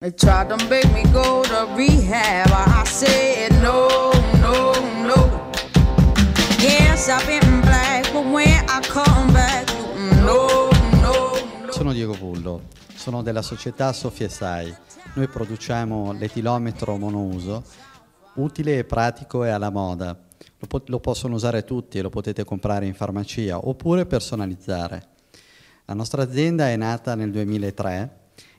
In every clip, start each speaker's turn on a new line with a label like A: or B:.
A: They tried to make me go to rehab. I said no, no, no. Yes, I've been black, but when I come back, no, no, no.
B: Sono Diego Bullo, sono della società Sofia Sai. Noi produciamo l'etilometro monouso, utile pratico e alla moda. Lo, lo possono usare tutti e lo potete comprare in farmacia oppure personalizzare. La nostra azienda è nata nel 2003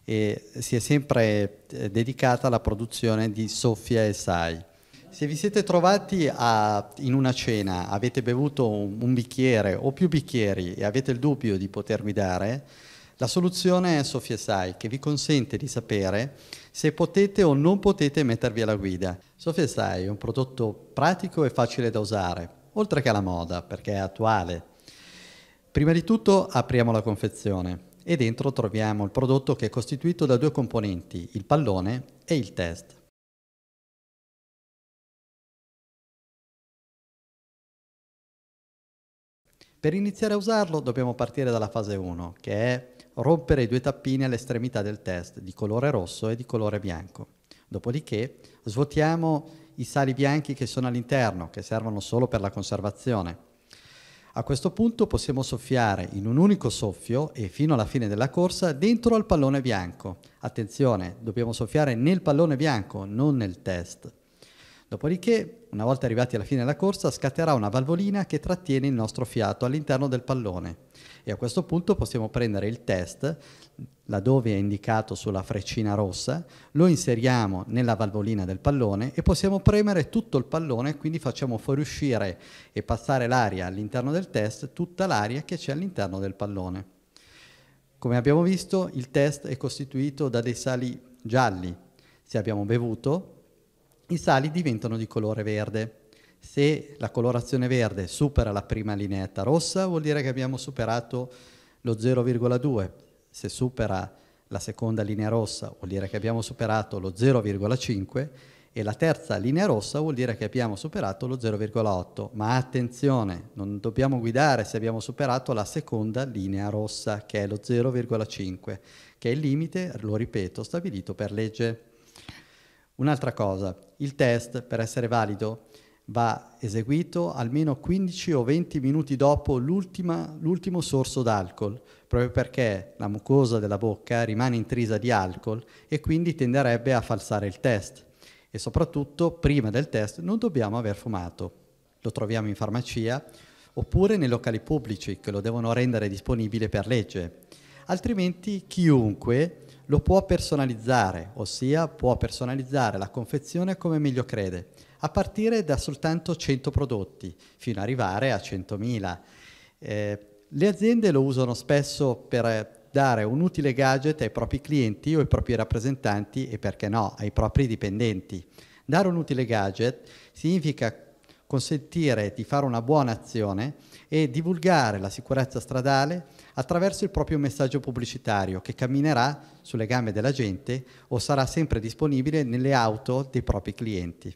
B: e si è sempre eh, dedicata alla produzione di Sofia e Sai. Se vi siete trovati a, in una cena, avete bevuto un, un, bicchiere o più bicchieri e avete il dubbio di potermi dare, la soluzione è Sofia Sai che vi consente di sapere se potete o non potete mettervi alla guida. Sofia Sai è un prodotto pratico e facile da usare, oltre che alla moda perché è attuale. Prima di tutto apriamo la confezione e dentro troviamo il prodotto che è costituito da due componenti, il pallone e il test. Per iniziare a usarlo dobbiamo partire dalla fase 1, che è rompere i due tappini all'estremità del test, di colore rosso e di colore bianco. Dopodiché svuotiamo i sali bianchi che sono all'interno, che servono solo per la conservazione. A questo punto possiamo soffiare in un unico soffio e fino alla fine della corsa dentro al pallone bianco. Attenzione, dobbiamo soffiare nel pallone bianco, non nel test. Dopodiché, una volta arrivati alla fine della corsa, scatterà una valvolina che trattiene il nostro fiato all'interno del pallone e a questo punto possiamo prendere il test, laddove è indicato sulla freccina rossa, lo inseriamo nella valvolina del pallone e possiamo premere tutto il pallone, quindi facciamo fuoriuscire e passare l'aria all'interno del test, tutta l'aria che c'è all'interno del pallone. Come abbiamo visto, il test è costituito da dei sali gialli. Se abbiamo bevuto, i sali diventano di colore verde. Se la colorazione verde supera la prima lineetta rossa, vuol dire che abbiamo superato lo 0,2. Se supera la seconda linea rossa, vuol dire che abbiamo superato lo 0,5 e la terza linea rossa vuol dire che abbiamo superato lo 0,8. Ma attenzione, non dobbiamo guidare se abbiamo superato la seconda linea rossa, che è lo 0,5, che è il limite, lo ripeto, stabilito per legge. Un'altra cosa, il test per essere valido va eseguito almeno 15 o 20 minuti dopo l'ultimo sorso d'alcol, proprio perché la mucosa della bocca rimane intrisa di alcol e quindi tenderebbe a falsare il test. E soprattutto, prima del test, non dobbiamo aver fumato. Lo troviamo in farmacia oppure nei locali pubblici che lo devono rendere disponibile per legge. Altrimenti chiunque lo può personalizzare, ossia può personalizzare la confezione come meglio crede, a partire da soltanto 100 prodotti, fino ad arrivare a 100.000. Eh, le aziende lo usano spesso per dare un utile gadget ai propri clienti o ai propri rappresentanti e perché no, ai propri dipendenti. Dare un utile gadget significa consentire di fare una buona azione e divulgare la sicurezza stradale attraverso il proprio messaggio pubblicitario che camminerà sulle gambe della gente o sarà sempre disponibile nelle auto dei propri clienti.